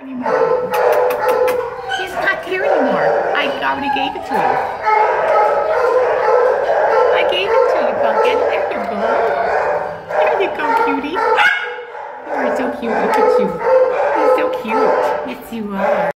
anymore. He's not here anymore. I already gave it to you. I gave it to you, Pumpkin. There you go. There you go, cutie. You are so cute. Look at you. You're so cute. Yes, you are.